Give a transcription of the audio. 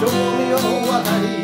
人の世の渡り